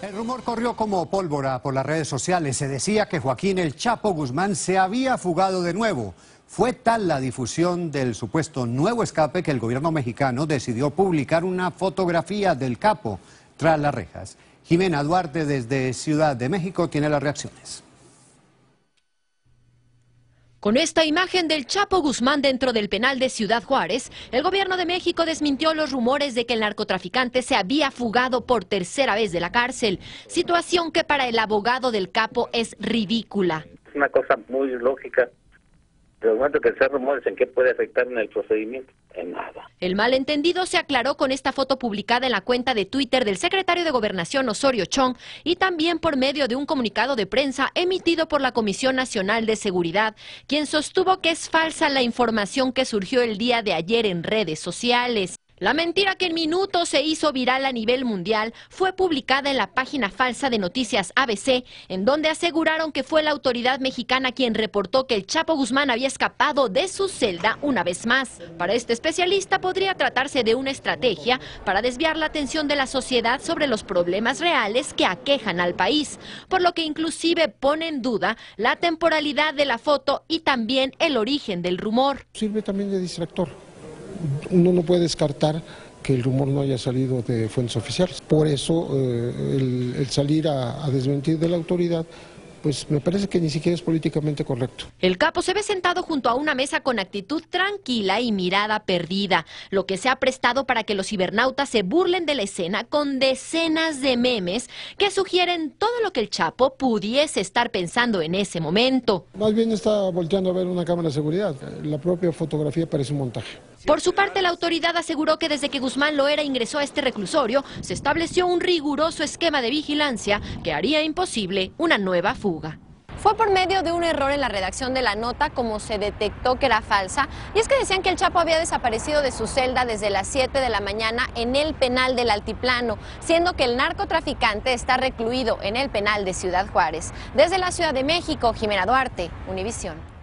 El rumor corrió como pólvora por las redes sociales. Se decía que Joaquín El Chapo Guzmán se había fugado de nuevo. Fue tal la difusión del supuesto nuevo escape que el gobierno mexicano decidió publicar una fotografía del capo tras las rejas. Jimena Duarte desde Ciudad de México tiene las reacciones. Con esta imagen del Chapo Guzmán dentro del penal de Ciudad Juárez, el gobierno de México desmintió los rumores de que el narcotraficante se había fugado por tercera vez de la cárcel, situación que para el abogado del capo es ridícula. Es una cosa muy lógica. Pero momento que se rumores en qué puede afectar en el procedimiento, en nada. El malentendido se aclaró con esta foto publicada en la cuenta de Twitter del secretario de Gobernación Osorio Chong y también por medio de un comunicado de prensa emitido por la Comisión Nacional de Seguridad, quien sostuvo que es falsa la información que surgió el día de ayer en redes sociales. La mentira que en minutos se hizo viral a nivel mundial fue publicada en la página falsa de noticias ABC, en donde aseguraron que fue la autoridad mexicana quien reportó que el Chapo Guzmán había escapado de su celda una vez más. Para este especialista podría tratarse de una estrategia para desviar la atención de la sociedad sobre los problemas reales que aquejan al país, por lo que inclusive pone en duda la temporalidad de la foto y también el origen del rumor. Sirve también de distractor uno no puede descartar que el rumor no haya salido de fuentes oficiales. Por eso eh, el, salir a, a desmentir de la autoridad pues me parece que ni siquiera es políticamente correcto. El capo se ve sentado junto a una mesa con actitud tranquila y mirada perdida, lo que se ha prestado para que los cibernautas se burlen de la escena con decenas de memes que sugieren todo lo que el Chapo pudiese estar pensando en ese momento. Más bien está volteando a ver una cámara de seguridad. La propia fotografía parece un montaje. Por su parte, la autoridad aseguró que desde que Guzmán Loera ingresó a este reclusorio, se estableció un riguroso esquema de vigilancia que haría imposible una nueva fuga. Fue por medio de un error en la redacción de la nota como se detectó que era falsa, y es que decían que el Chapo había desaparecido de su celda desde las 7 de la mañana en el penal del Altiplano, siendo que el narcotraficante está recluido en el penal de Ciudad Juárez. Desde la Ciudad de México, Jimena Duarte, Univisión.